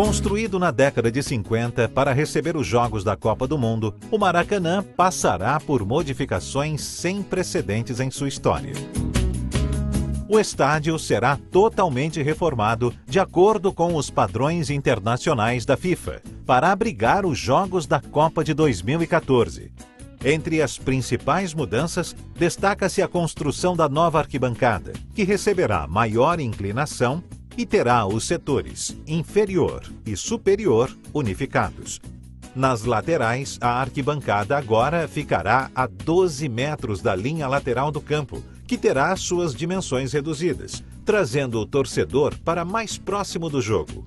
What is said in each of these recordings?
Construído na década de 50 para receber os Jogos da Copa do Mundo, o Maracanã passará por modificações sem precedentes em sua história. O estádio será totalmente reformado de acordo com os padrões internacionais da FIFA, para abrigar os Jogos da Copa de 2014. Entre as principais mudanças, destaca-se a construção da nova arquibancada, que receberá maior inclinação e terá os setores inferior e superior unificados. Nas laterais, a arquibancada agora ficará a 12 metros da linha lateral do campo, que terá suas dimensões reduzidas, trazendo o torcedor para mais próximo do jogo.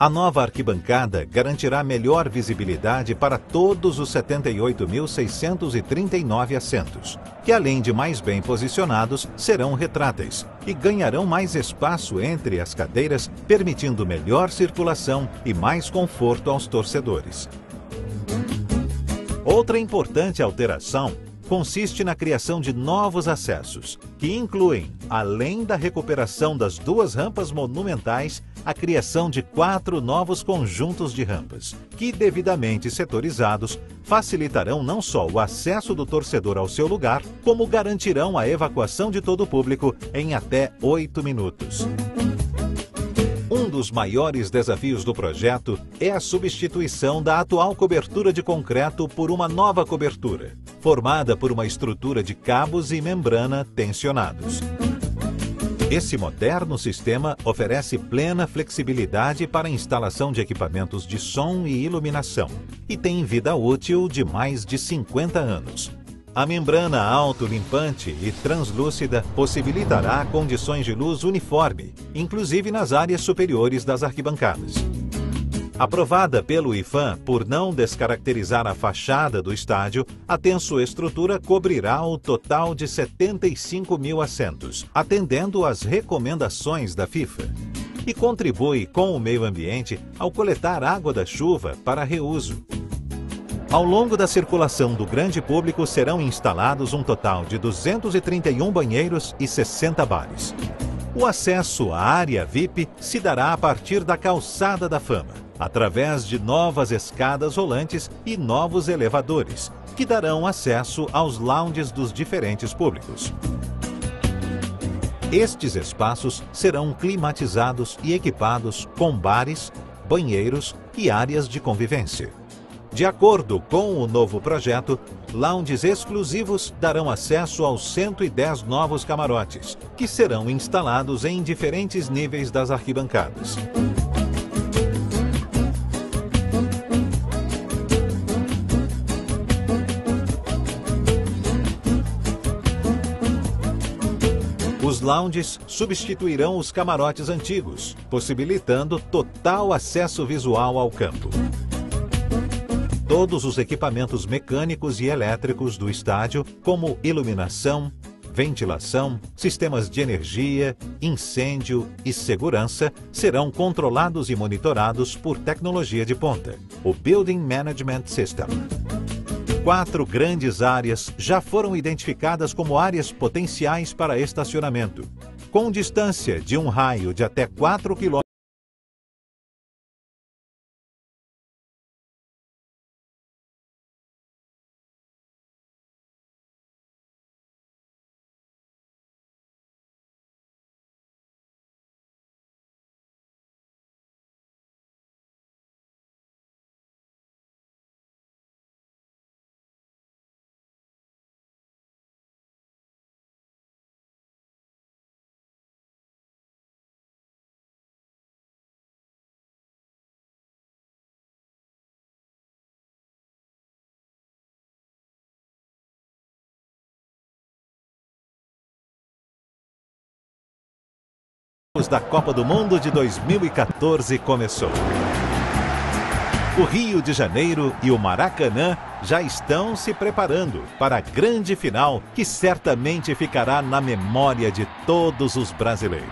A nova arquibancada garantirá melhor visibilidade para todos os 78.639 assentos, que além de mais bem posicionados, serão retráteis e ganharão mais espaço entre as cadeiras, permitindo melhor circulação e mais conforto aos torcedores. Outra importante alteração consiste na criação de novos acessos, que incluem, além da recuperação das duas rampas monumentais, a criação de quatro novos conjuntos de rampas, que, devidamente setorizados, facilitarão não só o acesso do torcedor ao seu lugar, como garantirão a evacuação de todo o público em até oito minutos. Um dos maiores desafios do projeto é a substituição da atual cobertura de concreto por uma nova cobertura, formada por uma estrutura de cabos e membrana tensionados. Esse moderno sistema oferece plena flexibilidade para a instalação de equipamentos de som e iluminação e tem vida útil de mais de 50 anos. A membrana autolimpante e translúcida possibilitará condições de luz uniforme, inclusive nas áreas superiores das arquibancadas. Aprovada pelo IFAM por não descaracterizar a fachada do estádio, a tensoestrutura cobrirá o total de 75 mil assentos, atendendo às recomendações da FIFA. E contribui com o meio ambiente ao coletar água da chuva para reuso. Ao longo da circulação do grande público serão instalados um total de 231 banheiros e 60 bares. O acesso à área VIP se dará a partir da Calçada da Fama através de novas escadas rolantes e novos elevadores, que darão acesso aos lounges dos diferentes públicos. Estes espaços serão climatizados e equipados com bares, banheiros e áreas de convivência. De acordo com o novo projeto, lounges exclusivos darão acesso aos 110 novos camarotes, que serão instalados em diferentes níveis das arquibancadas. Os lounges substituirão os camarotes antigos, possibilitando total acesso visual ao campo. Todos os equipamentos mecânicos e elétricos do estádio, como iluminação, ventilação, sistemas de energia, incêndio e segurança, serão controlados e monitorados por tecnologia de ponta, o Building Management System. Quatro grandes áreas já foram identificadas como áreas potenciais para estacionamento, com distância de um raio de até 4 km. Da Copa do Mundo de 2014 começou. O Rio de Janeiro e o Maracanã já estão se preparando para a grande final que certamente ficará na memória de todos os brasileiros.